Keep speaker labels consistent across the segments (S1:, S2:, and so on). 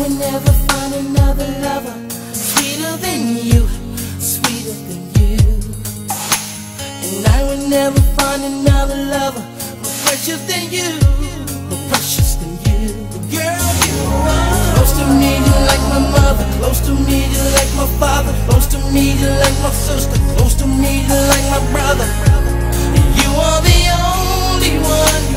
S1: will never find another lover sweeter than you, sweeter than you. And I will never find another lover more precious than you, more precious than you. Girl, you are close to me, you like my mother, close to me, you like my father, close to me, you like my sister, close to me, you like my brother. And you are the only one.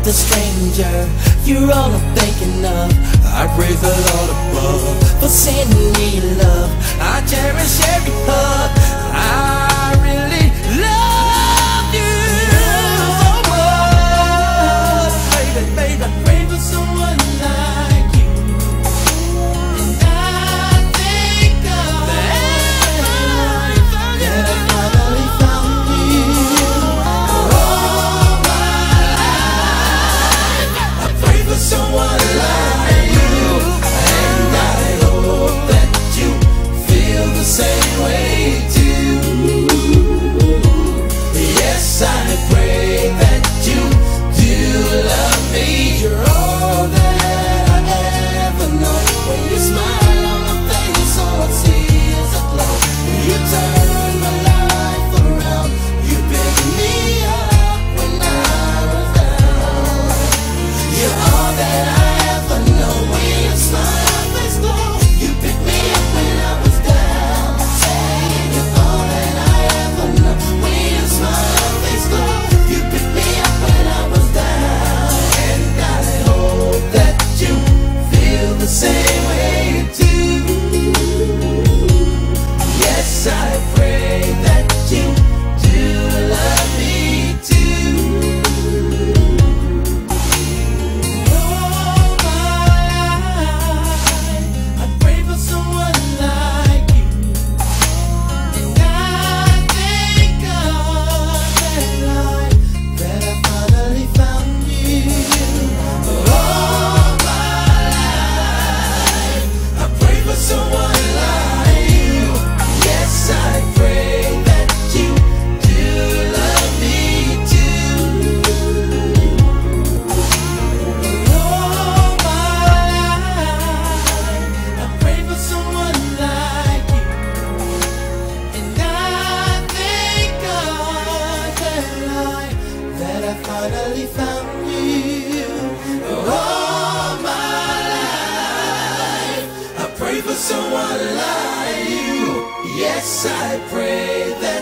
S1: with a stranger. You're all I'm thinking of. I pray the Lord above For sending me love. I cherish every hug
S2: for someone like you. Yes, I pray that.